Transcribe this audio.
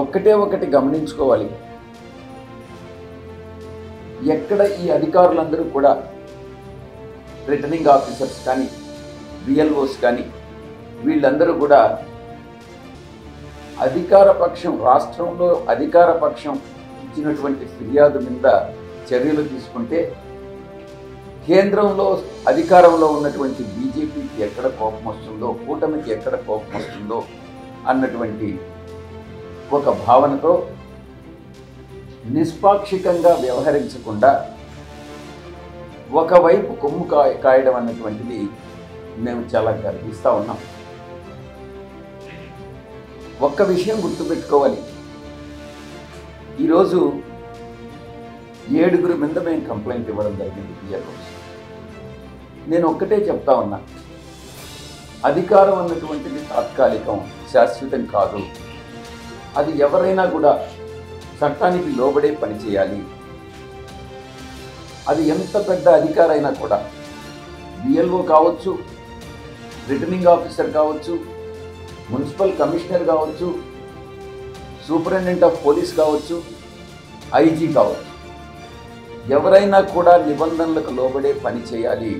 ఒక్కటే ఒకటి గమనించుకోవాలి. ఎక్కడ ఈ అధికారులందరూ కూడా రిటర్నింగ్ ఆఫీసర్స్ కానీ బిఎల్ఓస్ కానీ వీళ్ళందరూ కూడా అధికార పక్షం రాష్ట్రంలో అధికార పక్షం ఇచ్చినటువంటి ఫిర్యాదు మీద చర్యలు తీసుకుంటే కేంద్రంలో అధికారంలో ఉన్నటువంటి బీజేపీకి ఎక్కడ కోపం వస్తుందో కూటమికి ఎక్కడ కోపం వస్తుందో అన్నటువంటి ఒక భావనతో నిష్పాక్షికంగా వ్యవహరించకుండా ఒకవైపు కొమ్ము కాయ కాయడం అన్నటువంటిది మేము చాలా గర్విస్తూ ఉన్నాం. ఒక్క విషయం గుర్తుపెట్టుకోవాలి. ఈరోజు ఏడుగురు మీద మేము కంప్లైంట్ ఇవ్వడం జరిగింది పిఎల్ఓస్ నేను ఒక్కటే చెప్తా ఉన్నా. అధికారం అన్నటువంటిది తాత్కాలికం శాశ్వతం కాదు. అది ఎవరైనా కూడా చట్టానికి లోబడే పని చేయాలి. అది ఎంత పెద్ద అధికారైనా కూడా బిఎల్ఓ కావచ్చు రిటర్నింగ్ ఆఫీసర్ కావచ్చు మున్సిపల్ కమిషనర్ కావచ్చు సూపరింటెండెంట్ ఆఫ్ పోలీస్ కావచ్చు ఐజీ కావచ్చు. ఎవరైనా కూడా నిబంధనలకు లోబడే పని చేయాలి.